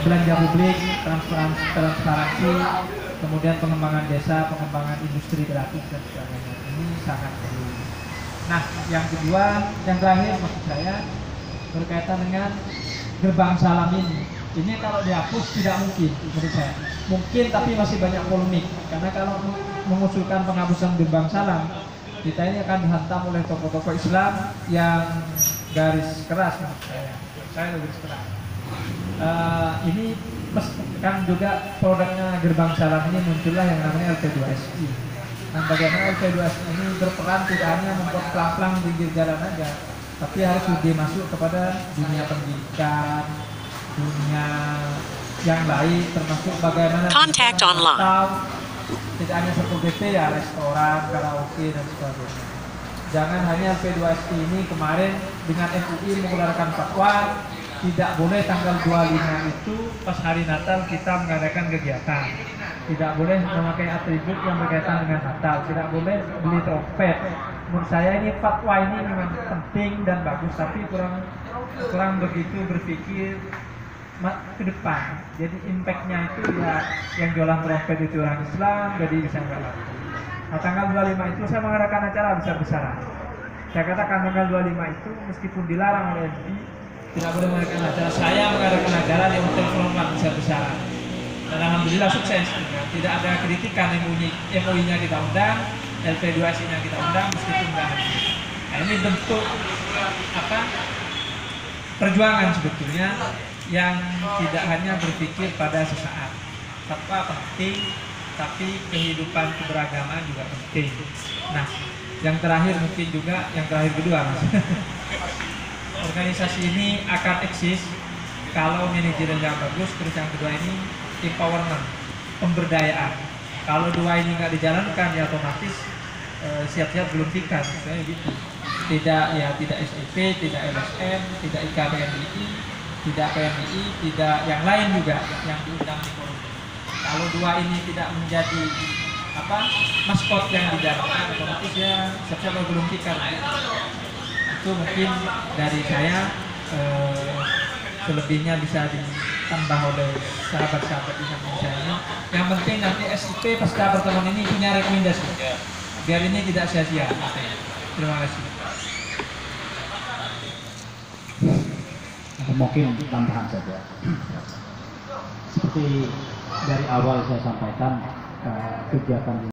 belanja publik, transparansi, transparansi, kemudian pengembangan desa, pengembangan industri kreatif dan sebagainya. Ini sangat perlu. Nah, yang kedua, yang terakhir maksud saya berkaitan dengan gerbang salam ini. Ini kalau dihapus tidak mungkin menurut saya. Mungkin tapi masih banyak polemik karena kalau mengusulkan penghapusan gerbang salam kita ini akan dihantam oleh tokoh-tokoh Islam yang garis keras menurut saya. Saya garis keras. Uh, ini kan juga produknya gerbang salam ini muncullah yang namanya LP2SI. Nah bagaimana LP2SI ini berperan tidak hanya membuat pelang-pelang di pinggir jalan aja, tapi harus lebih masuk kepada dunia pendidikan, dunia yang lain termasuk bagaimana Contact online. Tidak hanya satu BP ya restoran, karaoke dan sebagainya. Jangan hanya LP2SI ini kemarin dengan MUI mengeluarkan fatwa tidak boleh tanggal 25 itu pas hari Natal kita mengadakan kegiatan. Tidak boleh memakai atribut yang berkaitan dengan Natal. Tidak boleh beli trompet. Menurut saya ini fatwa ini memang penting dan bagus, tapi kurang kurang begitu berpikir ke depan. Jadi impactnya itu ya yang jualan trompet itu orang Islam, jadi bisa nggak laku. Nah tanggal 25 itu saya mengadakan acara besar-besaran. Saya katakan tanggal 25 itu meskipun dilarang oleh tidak boleh mengadakan acara. Saya mengadakan acara di hotel format besar-besaran. Dan alhamdulillah sukses. Tidak ada kritikan MUI-nya kita undang, LP2C-nya kita undang meskipun enggak Nah, ini bentuk apa perjuangan sebetulnya yang tidak hanya berpikir pada sesaat. Fatwa penting, tapi kehidupan keberagaman juga penting. Nah, yang terakhir mungkin juga yang terakhir kedua, mas. organisasi ini akan eksis kalau manajernya bagus terus yang kedua ini empowerment pemberdayaan. Kalau dua ini nggak dijalankan ya otomatis eh, siap-siap belum tikar saya gitu. Tidak ya tidak SIP tidak LSM tidak IKBMI tidak PMI tidak yang lain juga yang diundang di forum. Kalau dua ini tidak menjadi apa maskot yang dijalankan otomatis ya siap-siap belum tikar itu mungkin dari saya eh, selebihnya bisa ditambah oleh sahabat-sahabat di samping saya ini. Yang penting nanti SIP pasca pertemuan ini punya rekomendasi biar ini tidak sia-sia. Terima kasih. Mungkin tambahan saja. Seperti dari awal saya sampaikan eh, kegiatan